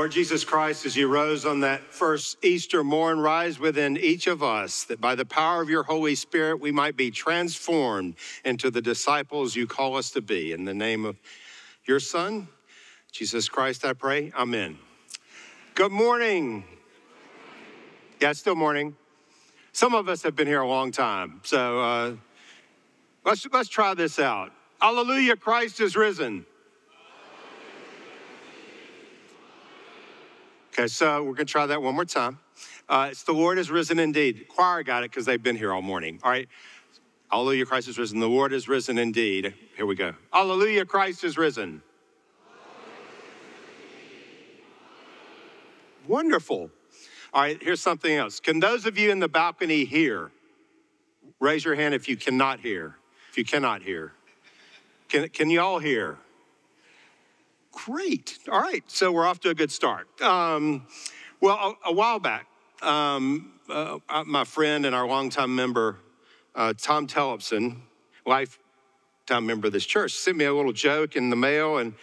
Lord Jesus Christ, as you rose on that first Easter morn, rise within each of us, that by the power of your Holy Spirit we might be transformed into the disciples you call us to be. In the name of your Son, Jesus Christ, I pray. Amen. Good morning. Yeah, it's still morning. Some of us have been here a long time, so uh, let's let's try this out. Hallelujah, Christ is risen. Okay, so we're going to try that one more time. Uh, it's the Lord is risen indeed. Choir got it because they've been here all morning. All right. Hallelujah, Christ is risen. The Lord is risen indeed. Here we go. Hallelujah, Christ is risen. Wonderful. All right, here's something else. Can those of you in the balcony hear? Raise your hand if you cannot hear. If you cannot hear. Can, can you all hear? Great. All right. So we're off to a good start. Um, well, a, a, while back, um, uh, uh my friend and our longtime member, uh, Tom Tellefson, lifetime member of this church, sent me a little joke in the mail. And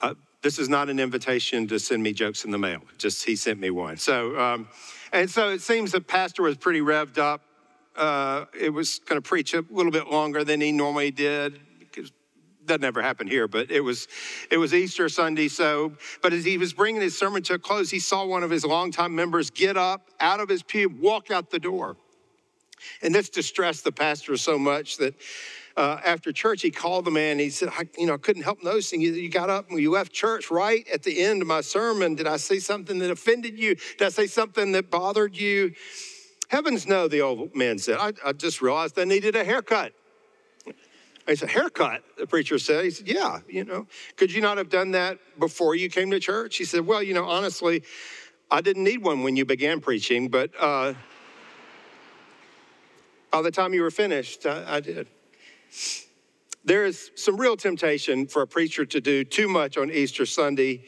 uh, this is not an invitation to send me jokes in the mail, just he sent me one. So, um, and so it seems the pastor was pretty revved up. Uh, it was going to preach a little bit longer than he normally did doesn't happened here, but it was, it was Easter Sunday. So, but as he was bringing his sermon to a close, he saw one of his longtime members get up out of his pew, walk out the door. And this distressed the pastor so much that uh, after church, he called the man. he said, I, "You know, I couldn't help noticing you. You got up and you left church right at the end of my sermon. Did I say something that offended you? Did I say something that bothered you?" Heavens no, the old man said. I, I just realized I needed a haircut. I said, haircut, the preacher said. He said, yeah, you know, could you not have done that before you came to church? He said, well, you know, honestly, I didn't need one when you began preaching, but uh, by the time you were finished, I, I did. There is some real temptation for a preacher to do too much on Easter Sunday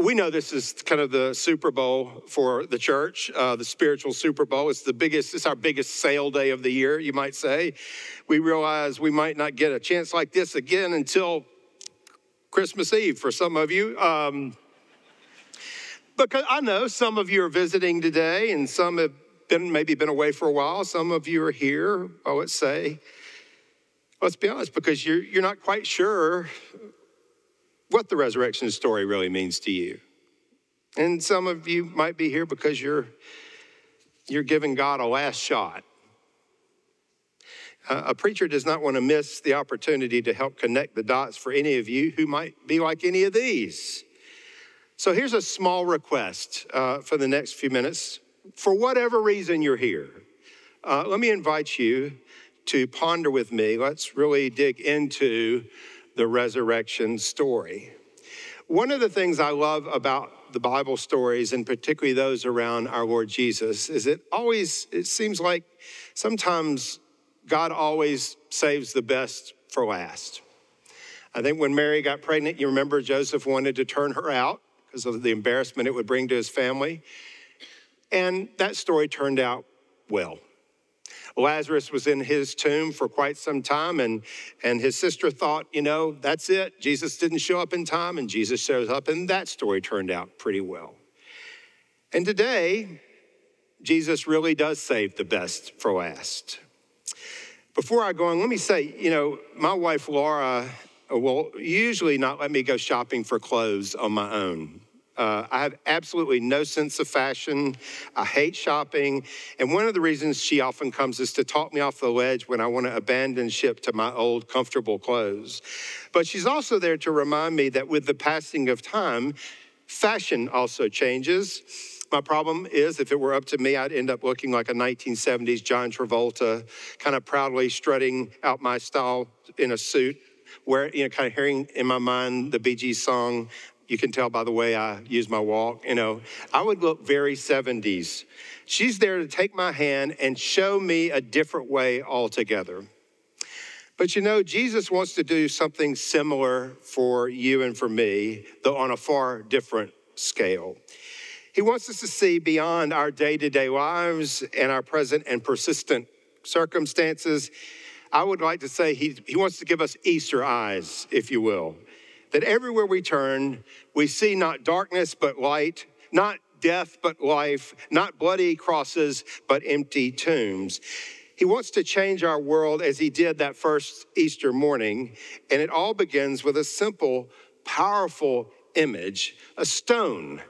we know this is kind of the Super Bowl for the church, uh, the spiritual Super Bowl. It's the biggest, it's our biggest sale day of the year, you might say. We realize we might not get a chance like this again until Christmas Eve for some of you. Um, because I know some of you are visiting today and some have been maybe been away for a while. Some of you are here, I would say. Let's be honest, because you're, you're not quite sure what the resurrection story really means to you. And some of you might be here because you're, you're giving God a last shot. Uh, a preacher does not want to miss the opportunity to help connect the dots for any of you who might be like any of these. So here's a small request uh, for the next few minutes. For whatever reason you're here, uh, let me invite you to ponder with me. Let's really dig into the resurrection story. One of the things I love about the Bible stories, and particularly those around our Lord Jesus, is it always, it seems like sometimes God always saves the best for last. I think when Mary got pregnant, you remember Joseph wanted to turn her out because of the embarrassment it would bring to his family. And that story turned out well. Lazarus was in his tomb for quite some time, and, and his sister thought, you know, that's it. Jesus didn't show up in time, and Jesus shows up, and that story turned out pretty well. And today, Jesus really does save the best for last. Before I go on, let me say, you know, my wife Laura uh, will usually not let me go shopping for clothes on my own. Uh, I have absolutely no sense of fashion. I hate shopping. And one of the reasons she often comes is to talk me off the ledge when I want to abandon ship to my old comfortable clothes. But she's also there to remind me that with the passing of time, fashion also changes. My problem is, if it were up to me, I'd end up looking like a 1970s John Travolta, kind of proudly strutting out my style in a suit, where, you know, kind of hearing in my mind the Gees song, you can tell by the way I use my walk, you know, I would look very 70s. She's there to take my hand and show me a different way altogether. But you know, Jesus wants to do something similar for you and for me, though on a far different scale. He wants us to see beyond our day to day lives and our present and persistent circumstances. I would like to say he, he wants to give us Easter eyes, if you will that everywhere we turn, we see not darkness but light, not death but life, not bloody crosses but empty tombs. He wants to change our world as he did that first Easter morning. And it all begins with a simple, powerful image a stone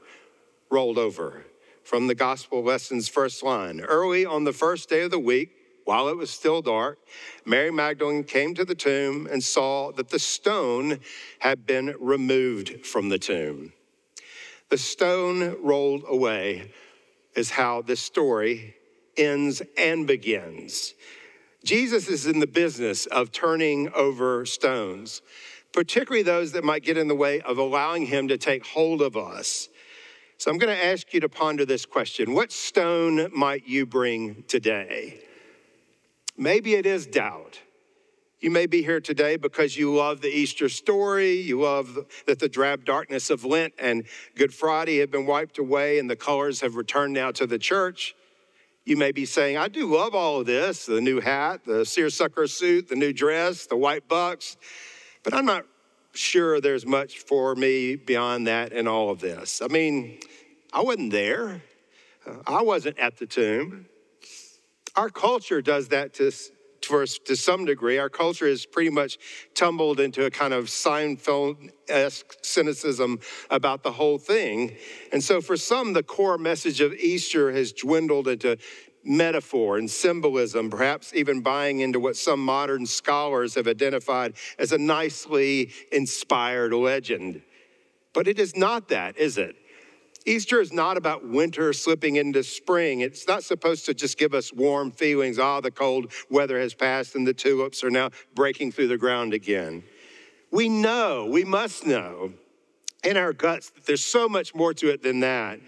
rolled over from the gospel lesson's first line. Early on the first day of the week, while it was still dark, Mary Magdalene came to the tomb and saw that the stone had been removed from the tomb. The stone rolled away is how this story ends and begins. Jesus is in the business of turning over stones, particularly those that might get in the way of allowing him to take hold of us. So I'm going to ask you to ponder this question What stone might you bring today? Maybe it is doubt. You may be here today because you love the Easter story. You love that the drab darkness of Lent and Good Friday have been wiped away and the colors have returned now to the church. You may be saying, I do love all of this the new hat, the seersucker suit, the new dress, the white bucks, but I'm not sure there's much for me beyond that and all of this. I mean, I wasn't there, I wasn't at the tomb. Our culture does that to, to, to some degree. Our culture has pretty much tumbled into a kind of Seinfeld esque cynicism about the whole thing. And so, for some, the core message of Easter has dwindled into metaphor and symbolism, perhaps even buying into what some modern scholars have identified as a nicely inspired legend. But it is not that, is it? Easter is not about winter slipping into spring. It's not supposed to just give us warm feelings. Ah, oh, the cold weather has passed and the tulips are now breaking through the ground again. We know, we must know in our guts that there's so much more to it than that.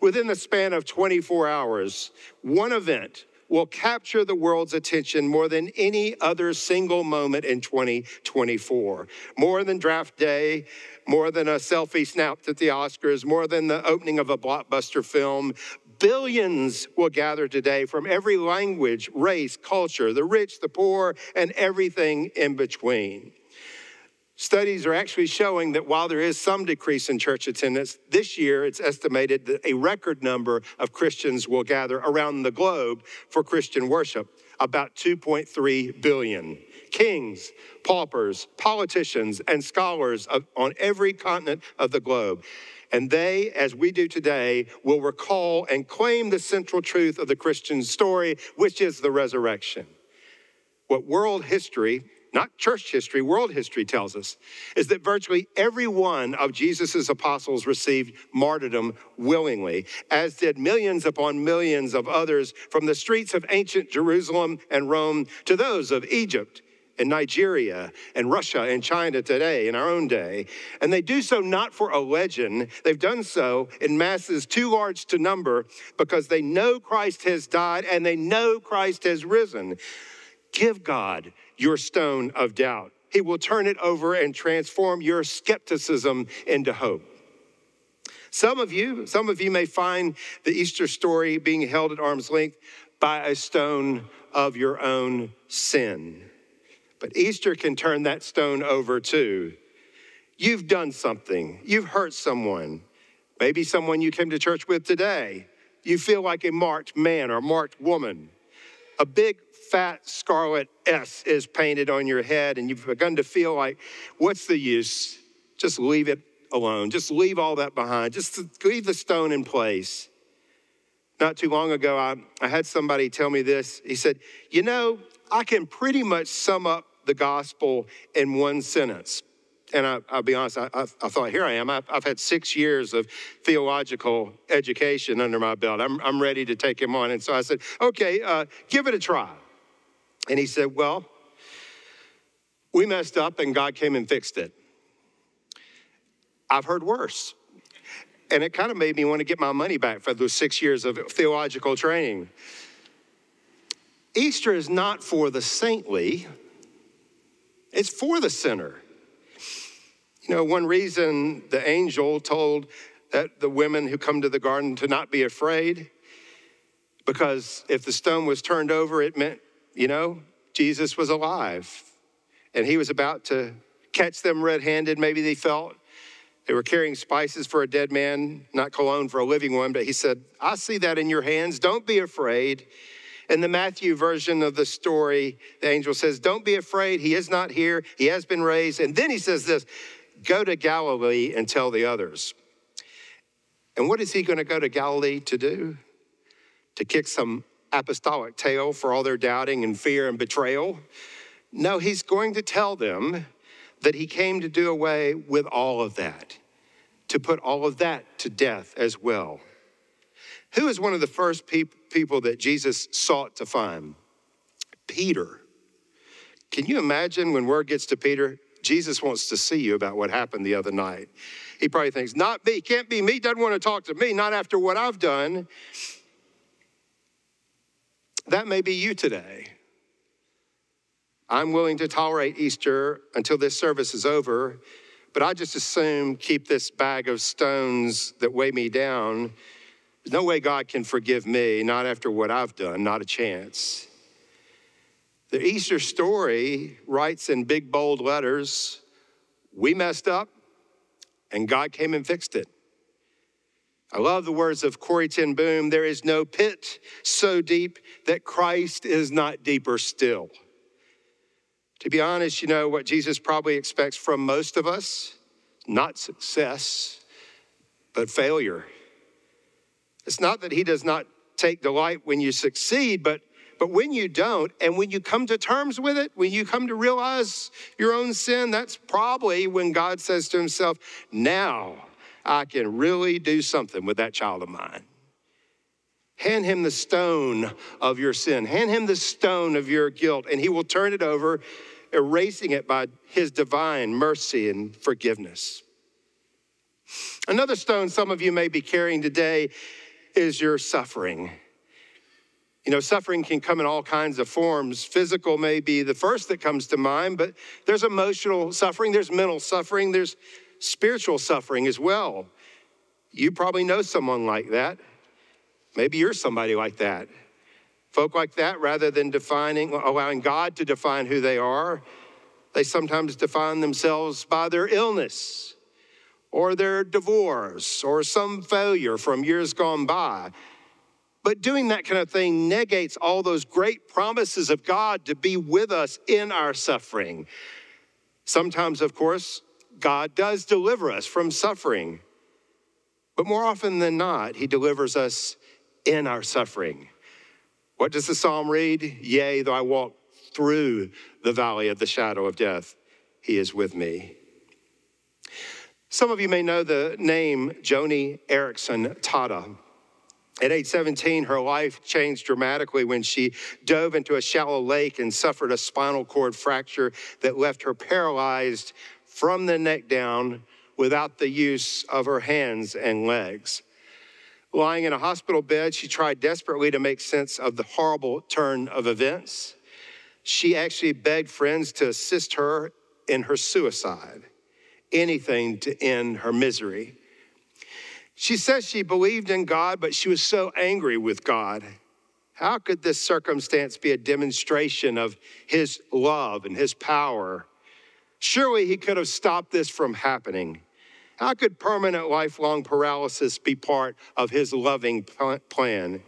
Within the span of 24 hours, one event will capture the world's attention more than any other single moment in 2024. More than draft day, more than a selfie snapped at the Oscars, more than the opening of a blockbuster film. Billions will gather today from every language, race, culture, the rich, the poor, and everything in between. Studies are actually showing that while there is some decrease in church attendance, this year it's estimated that a record number of Christians will gather around the globe for Christian worship, about 2.3 billion kings, paupers, politicians, and scholars of, on every continent of the globe. And they, as we do today, will recall and claim the central truth of the Christian story, which is the resurrection. What world history not church history, world history tells us, is that virtually every one of Jesus' apostles received martyrdom willingly, as did millions upon millions of others from the streets of ancient Jerusalem and Rome to those of Egypt and Nigeria and Russia and China today, in our own day. And they do so not for a legend, they've done so in masses too large to number because they know Christ has died and they know Christ has risen. Give God your stone of doubt. He will turn it over and transform your skepticism into hope. Some of you, some of you may find the Easter story being held at arm's length by a stone of your own sin. But Easter can turn that stone over too. You've done something, you've hurt someone, maybe someone you came to church with today. You feel like a marked man or marked woman. A big fat scarlet S is painted on your head, and you've begun to feel like, what's the use? Just leave it alone. Just leave all that behind. Just leave the stone in place. Not too long ago, I, I had somebody tell me this. He said, You know, I can pretty much sum up the gospel in one sentence. And I, will be honest, I, I, I, thought, here I am. I've, I've, had six years of theological education under my belt. I'm, I'm ready to take him on. And so I said, okay, uh, give it a try. And he said, well, we messed up and God came and fixed it. I've heard worse. And it kind of made me want to get my money back for those six years of theological training. Easter is not for the saintly, it's for the sinner. You know, one reason the angel told that the women who come to the garden to not be afraid, because if the stone was turned over, it meant, you know, Jesus was alive and he was about to catch them red handed, maybe they felt. They were carrying spices for a dead man, not cologne for a living one, but he said, I see that in your hands. Don't be afraid. In the Matthew version of the story, the angel says, Don't be afraid. He is not here. He has been raised. And then he says this Go to Galilee and tell the others. And what is he going to go to Galilee to do? To kick some apostolic tail for all their doubting and fear and betrayal? No, he's going to tell them that he came to do away with all of that, to put all of that to death as well. Who is one of the first pe- people that Jesus sought to find? Peter. Can you imagine when word gets to Peter, Jesus wants to see you about what happened the other night? He probably thinks, not me, can't be me, doesn't want to talk to me, not after what I've done. That may be you today. I'm willing to tolerate Easter until this service is over, but I just assume keep this bag of stones that weigh me down. There's no way God can forgive me, not after what I've done, not a chance. The Easter story writes in big, bold letters we messed up, and God came and fixed it. I love the words of Corrie ten Boom there is no pit so deep that Christ is not deeper still. To be honest, you know what Jesus probably expects from most of us? Not success, but failure. It's not that he does not take delight when you succeed, but but when you don't, and when you come to terms with it, when you come to realize your own sin, that's probably when God says to himself, Now I can really do something with that child of mine. Hand him the stone of your sin, hand him the stone of your guilt, and he will turn it over erasing it by his divine mercy and forgiveness. Another stone some of you may be carrying today is your suffering. You know, suffering can come in all kinds of forms. Physical may be the first that comes to mind, but there's emotional suffering, there's mental suffering, there's spiritual suffering as well. You probably know someone like that. Maybe you're somebody like that. Folk like that, rather than defining, allowing God to define who they are, they sometimes define themselves by their illness or their divorce or some failure from years gone by. But doing that kind of thing negates all those great promises of God to be with us in our suffering. Sometimes, of course, God does deliver us from suffering, but more often than not, He delivers us in our suffering. What does the psalm read? Yea, though I walk through the valley of the shadow of death, he is with me. Some of you may know the name Joni Eareckson Tada. At age 17, her life changed dramatically when she dove into a shallow lake and suffered a spinal cord fracture that left her paralyzed from the neck down without the use of her hands and legs. Lying in a hospital bed, she tried desperately to make sense of the horrible turn of events. She actually begged friends to assist her in her suicide, anything to end her misery. She says she believed in God, but she was so angry with God. How could this circumstance be a demonstration of his love and his power? Surely he could have stopped this from happening. How could permanent lifelong paralysis be part of his loving plan?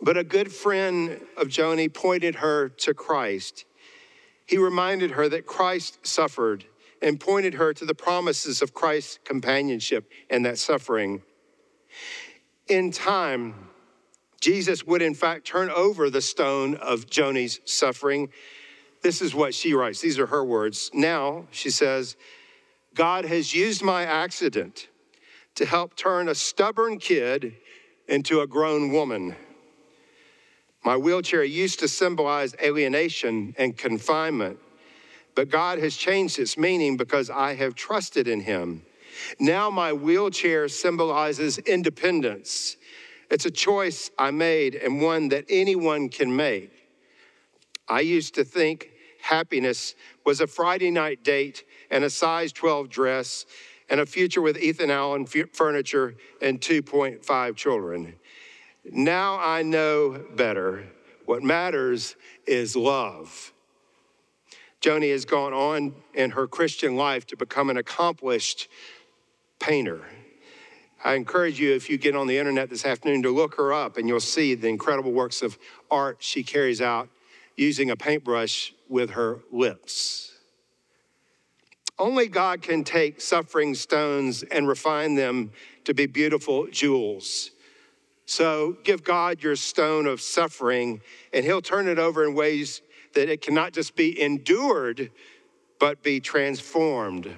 But a good friend of Joni pointed her to Christ. He reminded her that Christ suffered and pointed her to the promises of Christ's companionship and that suffering. In time, Jesus would in fact turn over the stone of Joni's suffering. This is what she writes. These are her words. Now, she says, God has used my accident to help turn a stubborn kid into a grown woman. My wheelchair used to symbolize alienation and confinement, but God has changed its meaning because I have trusted in Him. Now my wheelchair symbolizes independence. It's a choice I made and one that anyone can make. I used to think happiness was a Friday night date and a size 12 dress and a future with Ethan Allen furniture and 2.5 children. Now I know better. What matters is love. Joni has gone on in her Christian life to become an accomplished painter. I encourage you, if you get on the internet this afternoon, to look her up and you'll see the incredible works of art she carries out using a paintbrush with her lips. Only God can take suffering stones and refine them to be beautiful jewels. So give God your stone of suffering, and He'll turn it over in ways that it cannot just be endured, but be transformed.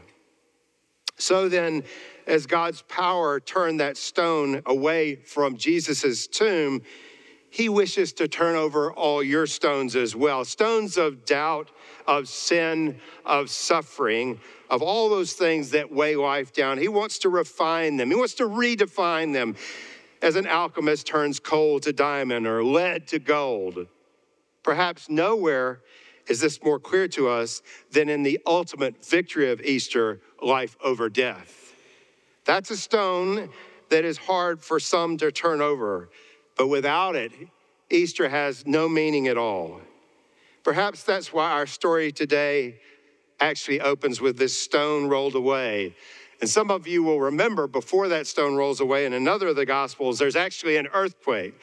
So then, as God's power turned that stone away from Jesus' tomb, He wishes to turn over all your stones as well stones of doubt, of sin, of suffering, of all those things that weigh life down. He wants to refine them, He wants to redefine them as an alchemist turns coal to diamond or lead to gold. Perhaps nowhere is this more clear to us than in the ultimate victory of Easter life over death. That's a stone that is hard for some to turn over, but without it, Easter has no meaning at all. Perhaps that's why our story today actually opens with this stone rolled away and some of you will remember before that stone rolls away in another of the Gospels, there's actually an earthquake.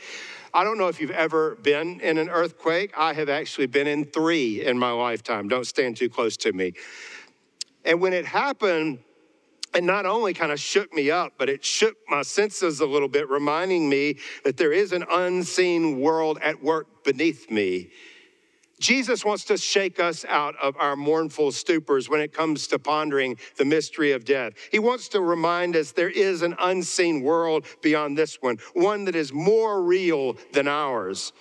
I don't know if you've ever been in an earthquake. I have actually been in three in my lifetime. Don't stand too close to me. And when it happened, it not only kind of shook me up, but it shook my senses a little bit, reminding me that there is an unseen world at work beneath me. Jesus wants to shake us out of our mournful stupors when it comes to pondering the mystery of death. He wants to remind us there is an unseen world beyond this one, one that is more real than ours.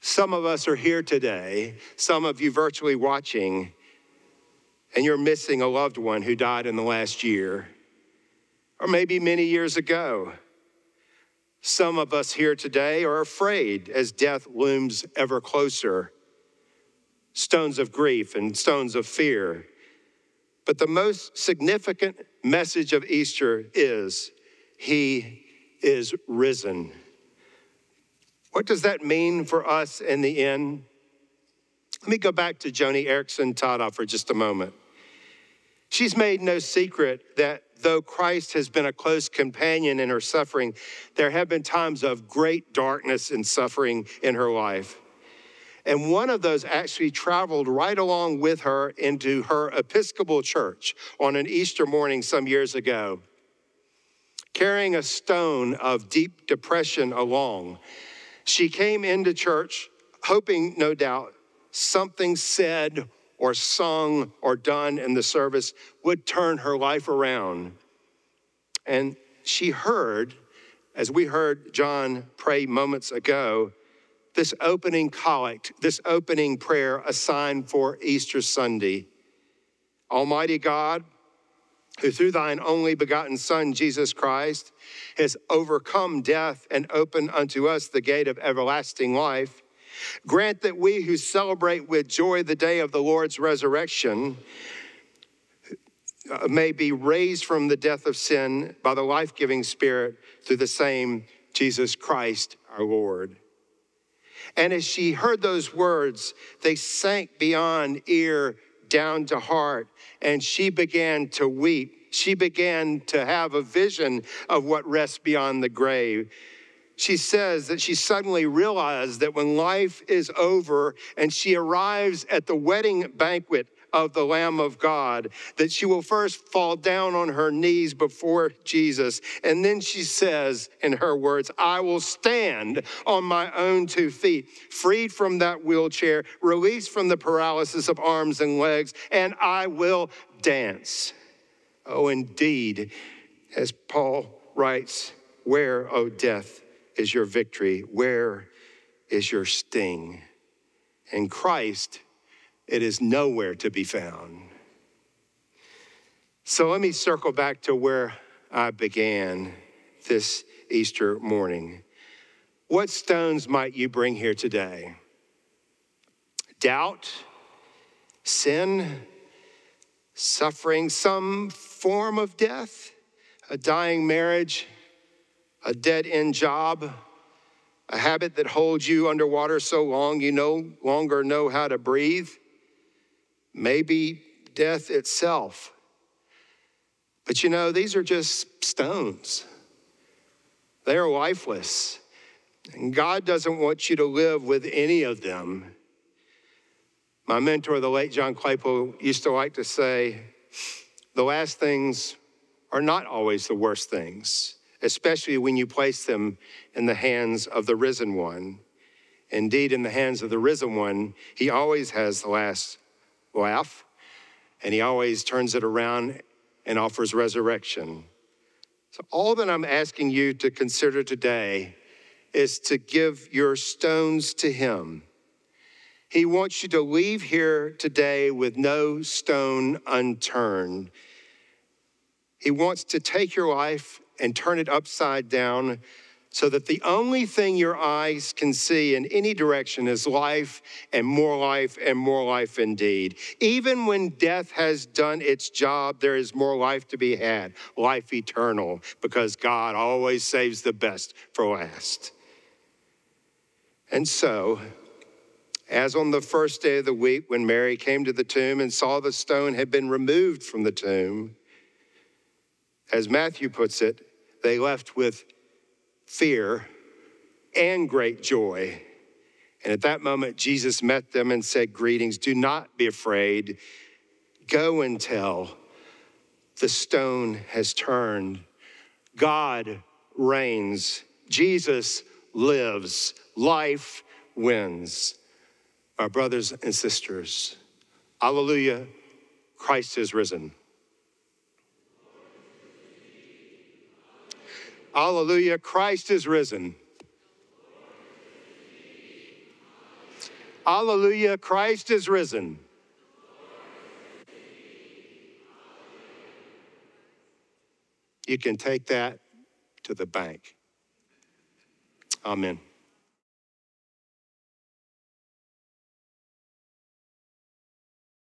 Some of us are here today, some of you virtually watching, and you're missing a loved one who died in the last year, or maybe many years ago. Some of us here today are afraid as death looms ever closer. Stones of grief and stones of fear. But the most significant message of Easter is He is risen. What does that mean for us in the end? Let me go back to Joni Eareckson Tada for just a moment. She's made no secret that though Christ has been a close companion in her suffering, there have been times of great darkness and suffering in her life. And one of those actually traveled right along with her into her Episcopal church on an Easter morning some years ago, carrying a stone of deep depression along. She came into church hoping, no doubt, something said or sung or done in the service would turn her life around. And she heard, as we heard John pray moments ago, this opening collect, this opening prayer assigned for Easter Sunday. Almighty God, who through thine only begotten Son, Jesus Christ, has overcome death and opened unto us the gate of everlasting life Grant that we who celebrate with joy the day of the Lord's resurrection uh, may be raised from the death of sin by the life giving Spirit through the same Jesus Christ our Lord. And as she heard those words, they sank beyond ear down to heart, and she began to weep. She began to have a vision of what rests beyond the grave she says that she suddenly realized that when life is over and she arrives at the wedding banquet of the Lamb of God, that she will first fall down on her knees before Jesus. And then she says, in her words, I will stand on my own two feet, freed from that wheelchair, released from the paralysis of arms and legs, and I will dance. Oh, indeed, as Paul writes, where, O oh, death, is your victory? Where is your sting? In Christ, it is nowhere to be found. So let me circle back to where I began this Easter morning. What stones might you bring here today? Doubt, sin, suffering, some form of death, a dying marriage, a dead end job, a habit that holds you underwater so long you no longer know how to breathe, maybe death itself. But you know, these are just stones, they are lifeless. And God doesn't want you to live with any of them. My mentor, the late John Claypool, used to like to say, the last things are not always the worst things, especially when you place them in the hands of the risen one. Indeed, in the hands of the risen one, he always has the last laugh, and he always turns it around and offers resurrection. So, all that I'm asking you to consider today is to give your stones to him. He wants you to leave here today with no stone unturned. He wants to take your life and turn it upside down so that the only thing your eyes can see in any direction is life and more life and more life indeed. Even when death has done its job, there is more life to be had, life eternal, because God always saves the best for last. And so, as on the first day of the week, when Mary came to the tomb and saw the stone had been removed from the tomb, as Matthew puts it, they left with fear and great joy. And at that moment, Jesus met them and said, Greetings, do not be afraid. Go and tell the stone has turned. God reigns. Jesus lives. Life wins. Our brothers and sisters, Alleluia, Christ is risen. Hallelujah, Christ is risen. Hallelujah, Christ is risen. You can take that to the bank. Amen.